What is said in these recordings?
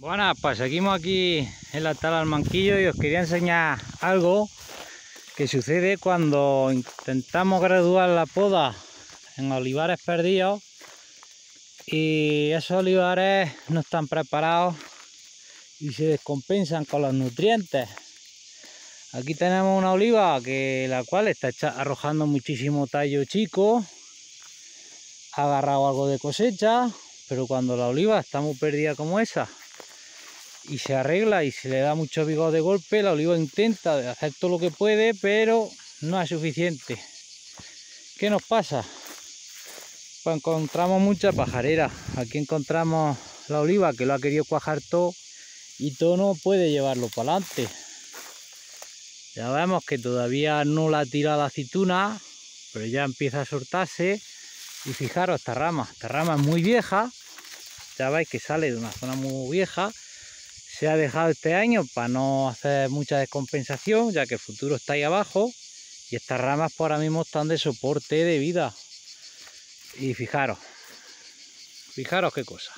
Bueno, pues seguimos aquí en la tala del manquillo y os quería enseñar algo que sucede cuando intentamos graduar la poda en olivares perdidos y esos olivares no están preparados y se descompensan con los nutrientes. Aquí tenemos una oliva que la cual está arrojando muchísimo tallo chico, ha agarrado algo de cosecha, pero cuando la oliva está muy perdida como esa, y se arregla y se le da mucho vigor de golpe, la oliva intenta hacer todo lo que puede, pero no es suficiente. ¿Qué nos pasa? Pues encontramos mucha pajarera. Aquí encontramos la oliva que lo ha querido cuajar todo y todo no puede llevarlo para adelante. Ya vemos que todavía no la ha tirado la aceituna, pero ya empieza a soltarse. Y fijaros, esta rama, esta rama es muy vieja, ya veis que sale de una zona muy vieja se ha dejado este año para no hacer mucha descompensación, ya que el futuro está ahí abajo y estas ramas por ahora mismo están de soporte de vida. Y fijaros, fijaros qué cosa.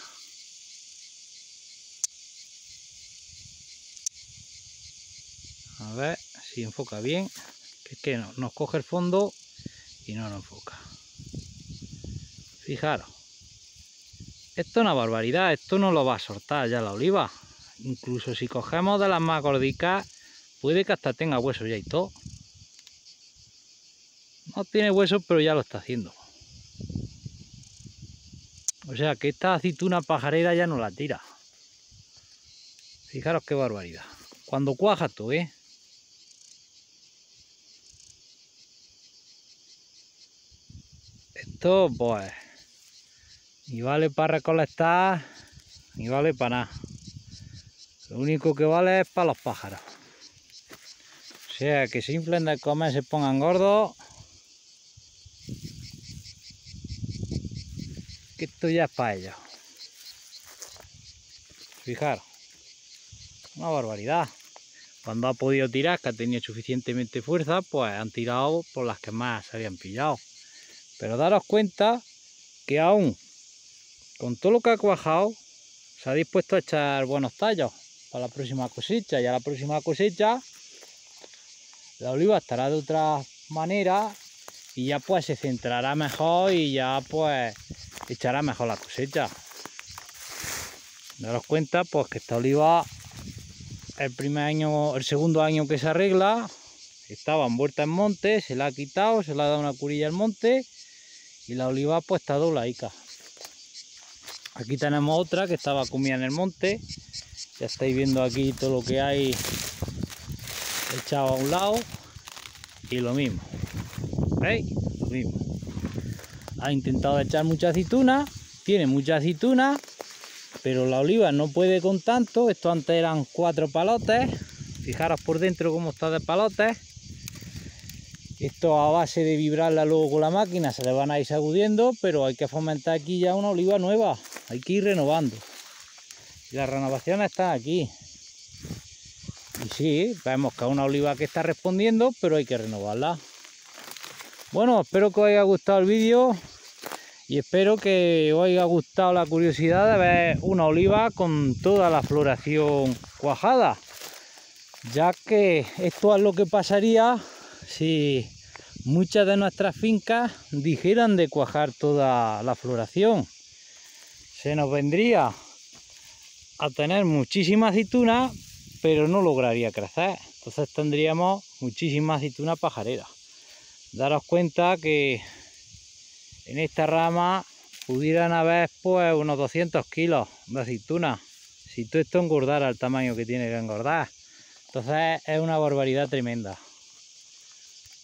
A ver si enfoca bien, que es que no, nos coge el fondo y no nos enfoca. Fijaros. Esto es una barbaridad, esto no lo va a soltar ya la oliva. Incluso si cogemos de las más gordicas, puede que hasta tenga huesos ya y todo. No tiene huesos, pero ya lo está haciendo. O sea que esta aceituna pajarera ya no la tira. Fijaros qué barbaridad. Cuando cuaja tú, ¿eh? Esto, pues, ni vale para recolectar, ni vale para nada. Lo único que vale es para los pájaros. O sea, que se inflen de comer, se pongan gordos. Que esto ya es para ellos. Fijaros. Una barbaridad. Cuando ha podido tirar, que ha tenido suficientemente fuerza, pues han tirado por las que más se habían pillado. Pero daros cuenta que aún con todo lo que ha cuajado, se ha dispuesto a echar buenos tallos para la próxima cosecha. Y a la próxima cosecha la oliva estará de otra manera y ya pues se centrará mejor y ya pues echará mejor la cosecha. Daros cuenta pues que esta oliva el primer año, el segundo año que se arregla, estaba envuelta en monte, se la ha quitado, se le ha dado una curilla al monte y la oliva pues está doblaica. Aquí tenemos otra que estaba comida en el monte ya estáis viendo aquí todo lo que hay echado a un lado y lo mismo ¿veis? lo mismo. Ha intentado echar mucha aceituna tiene mucha aceituna pero la oliva no puede con tanto. Esto antes eran cuatro palotes. Fijaros por dentro cómo está de palotes. Esto a base de vibrarla luego con la máquina se le van a ir sacudiendo pero hay que fomentar aquí ya una oliva nueva. Hay que ir renovando las renovaciones están aquí. Y sí, vemos que es una oliva que está respondiendo, pero hay que renovarla. Bueno, espero que os haya gustado el vídeo y espero que os haya gustado la curiosidad de ver una oliva con toda la floración cuajada. Ya que esto es lo que pasaría si muchas de nuestras fincas dijeran de cuajar toda la floración. Se nos vendría a tener muchísima aceituna, pero no lograría crecer. Entonces tendríamos muchísima aceituna pajarera. Daros cuenta que en esta rama pudieran haber pues unos 200 kilos de aceituna. Si todo esto engordara el tamaño que tiene que engordar. Entonces es una barbaridad tremenda.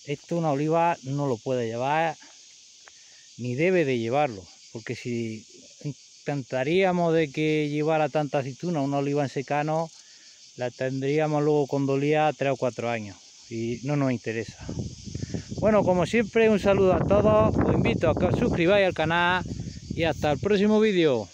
Esto una oliva no lo puede llevar, ni debe de llevarlo. Porque si intentaríamos de que llevara tanta aceituna, una oliva en secano, la tendríamos luego con dolía 3 o 4 años y no nos interesa. Bueno, como siempre, un saludo a todos, os invito a que os suscribáis al canal y hasta el próximo vídeo.